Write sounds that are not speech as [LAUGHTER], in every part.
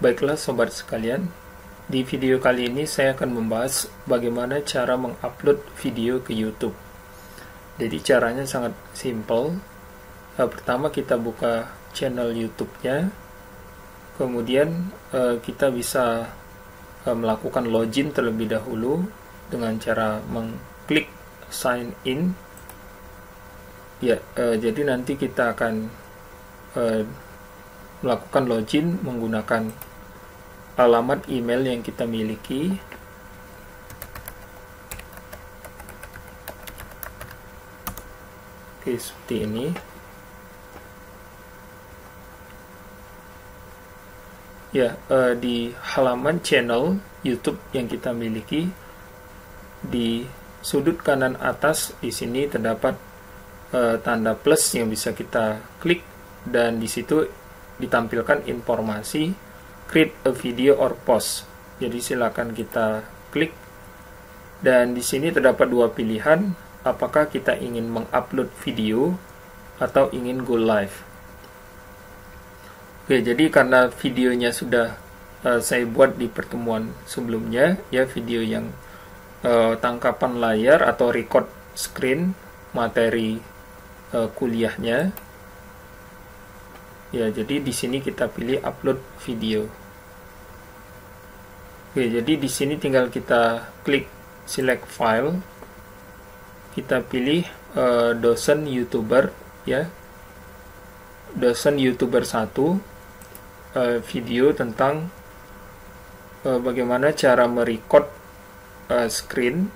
Baiklah sobat sekalian, di video kali ini saya akan membahas bagaimana cara mengupload video ke YouTube. Jadi caranya sangat simple. Uh, pertama kita buka channel YouTube-nya, kemudian uh, kita bisa uh, melakukan login terlebih dahulu dengan cara mengklik sign in. Ya, uh, jadi nanti kita akan uh, melakukan login menggunakan alamat email yang kita miliki. Oke seperti ini. Ya uh, di halaman channel YouTube yang kita miliki di sudut kanan atas di sini terdapat uh, tanda plus yang bisa kita klik dan di situ ditampilkan informasi create a video or post. Jadi silakan kita klik dan di sini terdapat dua pilihan apakah kita ingin mengupload video atau ingin go live. Oke, jadi karena videonya sudah uh, saya buat di pertemuan sebelumnya, ya video yang uh, tangkapan layar atau record screen materi uh, kuliahnya. Ya, jadi di sini kita pilih upload video. Oke, jadi di sini tinggal kita klik select file. Kita pilih uh, dosen YouTuber ya. Dosen YouTuber 1 uh, video tentang uh, bagaimana cara merecord uh, screen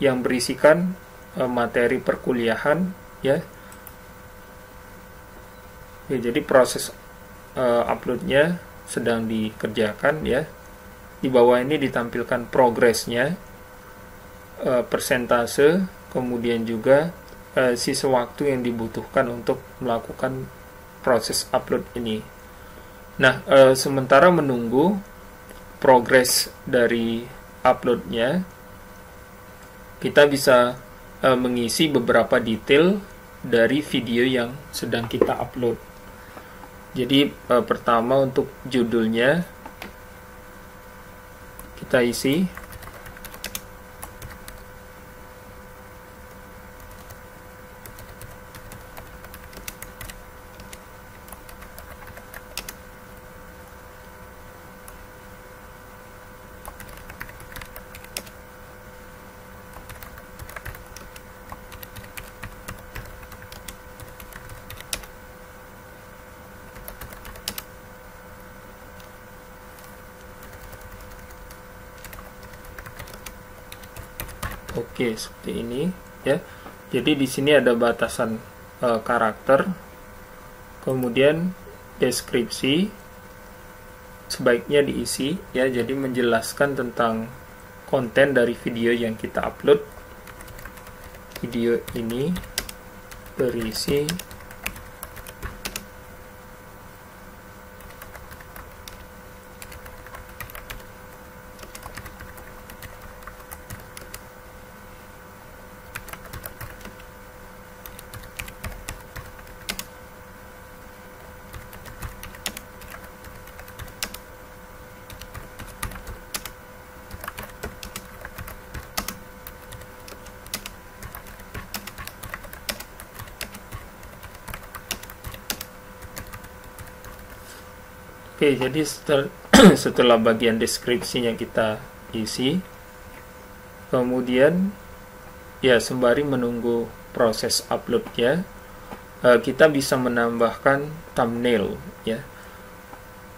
yang berisikan uh, materi perkuliahan ya. Oke, jadi proses uh, uploadnya sedang dikerjakan ya di bawah ini ditampilkan progresnya, e, persentase, kemudian juga e, sisa waktu yang dibutuhkan untuk melakukan proses upload ini. Nah, e, sementara menunggu progres dari uploadnya, kita bisa e, mengisi beberapa detail dari video yang sedang kita upload. Jadi, e, pertama untuk judulnya kita isi Oke, seperti ini ya. Jadi di sini ada batasan e, karakter. Kemudian deskripsi sebaiknya diisi ya. Jadi menjelaskan tentang konten dari video yang kita upload. Video ini berisi Oke, jadi setelah, [CLEARS THROAT] setelah bagian deskripsi yang kita isi, kemudian ya sembari menunggu proses uploadnya, uh, kita bisa menambahkan thumbnail ya.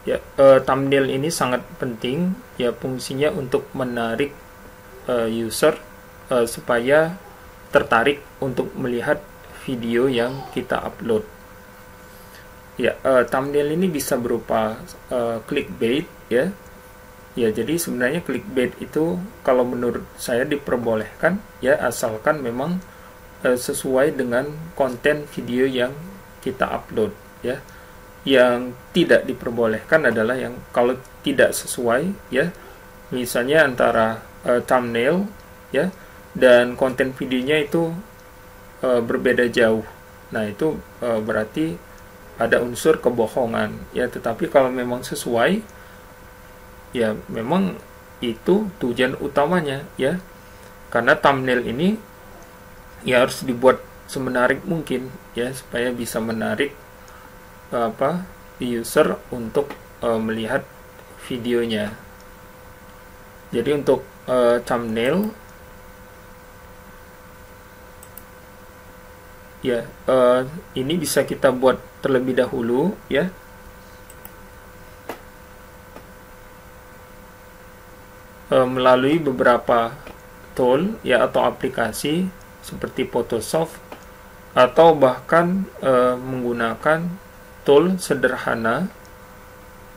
Ya, uh, thumbnail ini sangat penting ya fungsinya untuk menarik uh, user uh, supaya tertarik untuk melihat video yang kita upload. Ya, uh, thumbnail ini bisa berupa uh, clickbait ya. Ya, jadi sebenarnya clickbait itu kalau menurut saya diperbolehkan ya asalkan memang uh, sesuai dengan konten video yang kita upload ya. Yang tidak diperbolehkan adalah yang kalau tidak sesuai ya. Misalnya antara uh, thumbnail ya dan konten videonya itu uh, berbeda jauh. Nah, itu uh, berarti ada unsur kebohongan. Ya tetapi kalau memang sesuai ya memang itu tujuan utamanya ya. Karena thumbnail ini ya harus dibuat semenarik mungkin ya supaya bisa menarik apa user untuk uh, melihat videonya. Jadi untuk uh, thumbnail ya uh, ini bisa kita buat terlebih dahulu ya uh, melalui beberapa tool ya atau aplikasi seperti Photoshop atau bahkan uh, menggunakan tool sederhana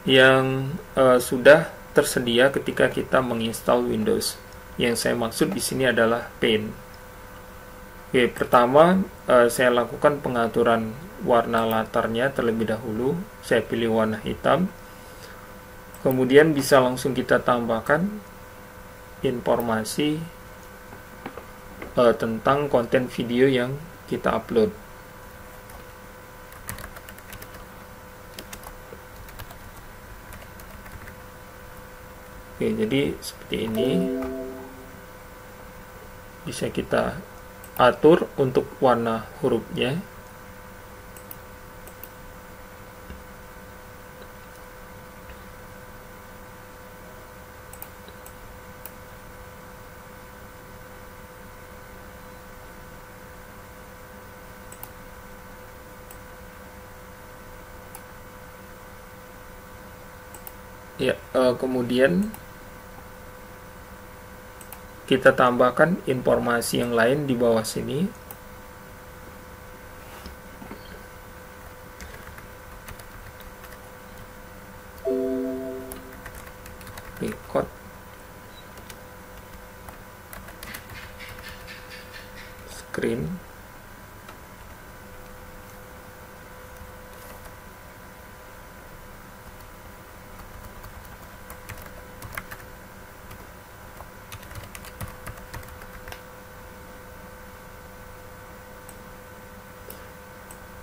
yang uh, sudah tersedia ketika kita menginstal Windows. Yang saya maksud di sini adalah Paint. Oke, pertama uh, saya lakukan pengaturan warna latarnya terlebih dahulu. Saya pilih warna hitam. Kemudian bisa langsung kita tambahkan informasi uh, tentang konten video yang kita upload. Oke, jadi seperti ini bisa kita atur untuk warna hurufnya. Ya, uh, kemudian kita tambahkan informasi yang lain di bawah sini record screen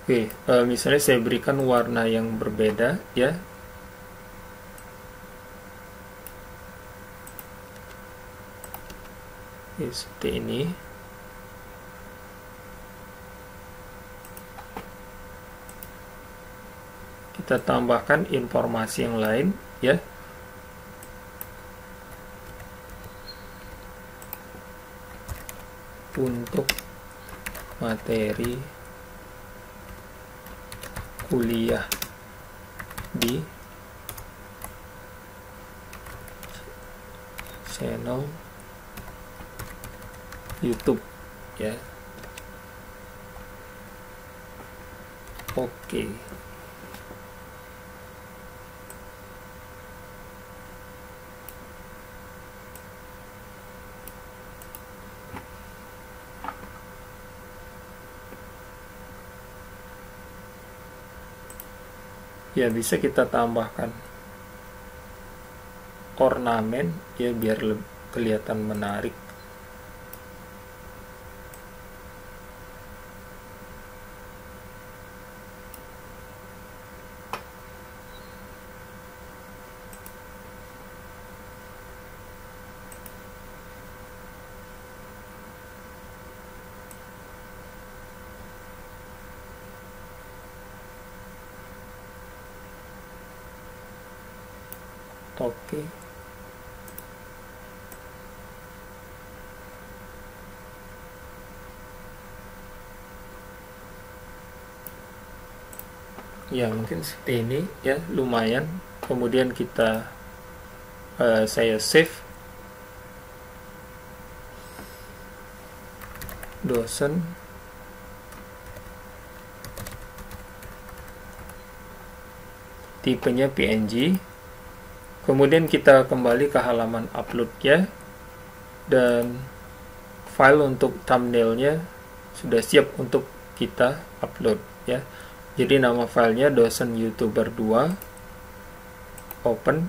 Oke, uh, misalnya saya berikan warna yang berbeda ya. Oke, seperti ini. Kita tambahkan informasi yang lain ya. Untuk materi kuliah di channel YouTube ya. Oke. Ya bisa kita tambahkan ornamen ya biar kelihatan menarik oke ya mungkin seperti ini. Ya lumayan. Kemudian kita uh, saya save. Dosen tipenya PNG kemudian kita kembali ke halaman upload ya dan file untuk thumbnailnya sudah siap untuk kita upload ya. Jadi nama filenya dosen youtuber 2 open.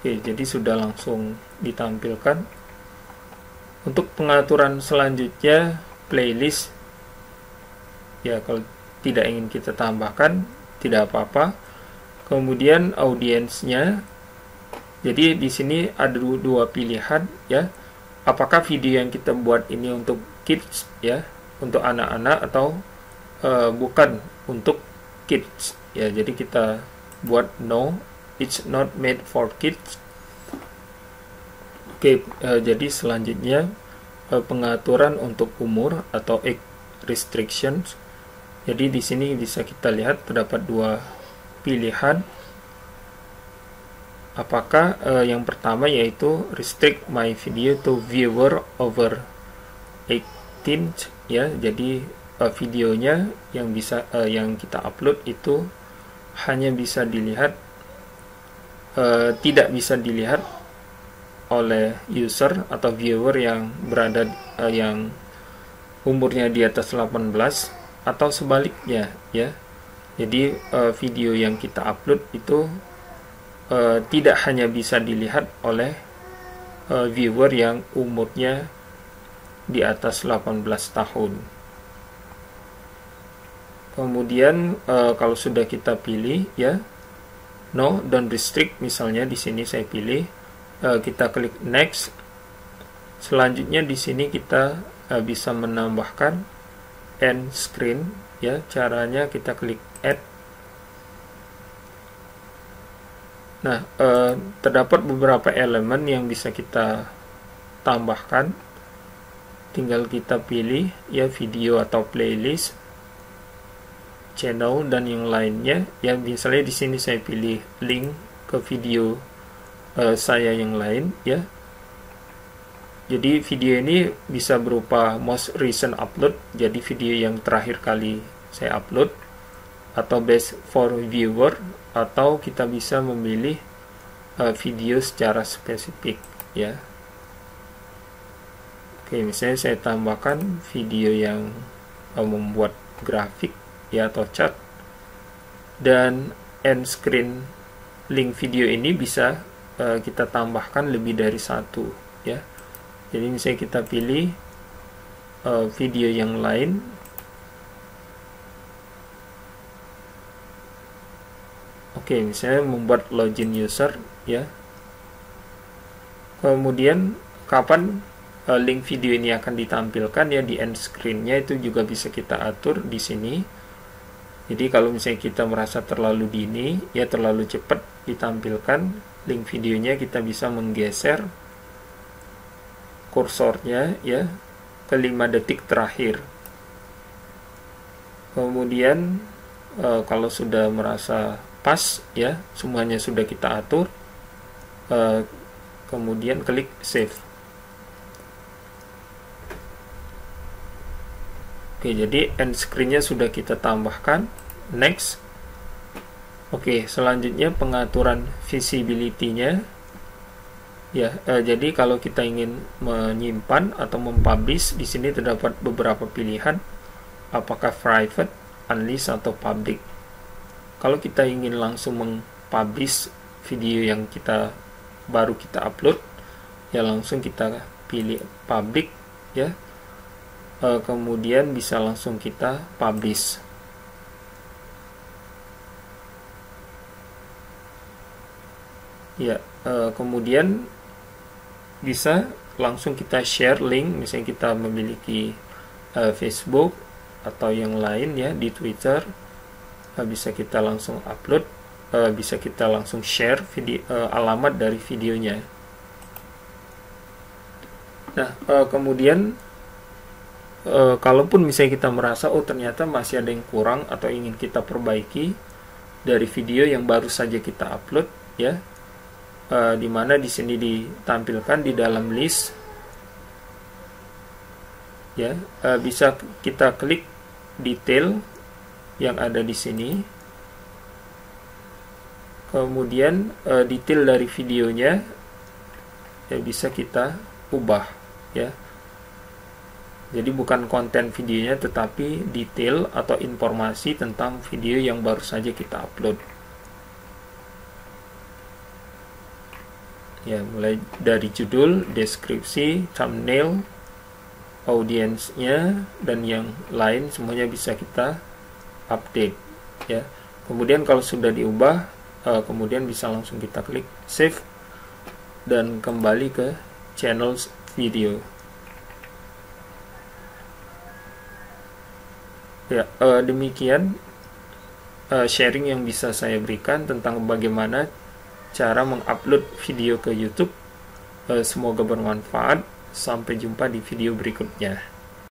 Oke jadi sudah langsung ditampilkan. Untuk pengaturan selanjutnya playlist. Ya kalau tidak ingin kita tambahkan tidak apa-apa kemudian audiensnya Jadi di sini ada dua pilihan ya. Apakah video yang kita buat ini untuk kids ya, untuk anak-anak atau uh, bukan untuk kids ya. Jadi kita buat no, it's not made for kids. Oke, uh, jadi selanjutnya uh, pengaturan untuk umur atau age restrictions. Jadi di sini bisa kita lihat terdapat dua pilihan apakah uh, yang pertama yaitu restrict my video to viewer over 18 ya. Jadi uh, videonya yang bisa uh, yang kita upload itu hanya bisa dilihat uh, tidak bisa dilihat oleh user atau viewer yang berada uh, yang umurnya di atas 18 atau sebaliknya ya jadi uh, video yang kita upload itu uh, tidak hanya bisa dilihat oleh uh, viewer yang umurnya di atas 18 tahun. Kemudian uh, kalau sudah kita pilih ya no don't restrict misalnya di sini saya pilih uh, kita klik next. Selanjutnya di sini kita uh, bisa menambahkan end screen ya caranya kita klik add Nah, eh, terdapat beberapa elemen yang bisa kita tambahkan. Tinggal kita pilih ya video atau playlist, channel dan yang lainnya. Ya, misalnya di sini saya pilih link ke video eh, saya yang lain ya. Jadi video ini bisa berupa most recent upload, jadi video yang terakhir kali saya upload atau best for viewer atau kita bisa memilih uh, video secara spesifik ya. Oke misalnya saya tambahkan video yang uh, membuat grafik ya atau chat dan end screen link video ini bisa uh, kita tambahkan lebih dari satu ya. Jadi misalnya kita pilih uh, video yang lain Oke, misalnya membuat login user ya. Kemudian kapan uh, link video ini akan ditampilkan ya di end screen-nya itu juga bisa kita atur di sini. Jadi kalau misalnya kita merasa terlalu dini ya terlalu cepat ditampilkan link videonya kita bisa menggeser kursornya ya ke 5 detik terakhir. Kemudian e, kalau sudah merasa pas ya semuanya sudah kita atur uh, kemudian klik save. Oke jadi end screen-nya sudah kita tambahkan. Next. Oke selanjutnya pengaturan visibility-nya. Ya uh, jadi kalau kita ingin menyimpan atau mempublish di sini terdapat beberapa pilihan. Apakah private unlist atau public kalau kita ingin langsung mengpublish video yang kita baru kita upload ya langsung kita pilih public ya. E, kemudian bisa langsung kita publish. Ya e, kemudian bisa langsung kita share link misalnya kita memiliki e, Facebook atau yang lain ya di Twitter bisa kita langsung upload uh, bisa kita langsung share video uh, alamat dari videonya. Nah uh, kemudian kalaupun misalnya kita merasa oh ternyata masih ada yang kurang atau ingin kita perbaiki dari video yang baru saja kita upload ya di mana di sini ditampilkan di dalam list ya bisa kita klik detail yang ada di sini. Kemudian e, detail dari videonya ya bisa kita ubah ya. Jadi bukan konten videonya tetapi detail atau informasi tentang video yang baru saja kita upload. Ya, mulai dari judul, deskripsi, thumbnail, audiensnya dan yang lain semuanya bisa kita update ya kemudian kalau sudah diubah uh, kemudian bisa langsung kita klik save dan kembali ke channel video. Ya, uh, demikian uh, sharing yang bisa saya berikan tentang bagaimana cara mengupload video ke YouTube. Uh, semoga bermanfaat. Sampai jumpa di video berikutnya.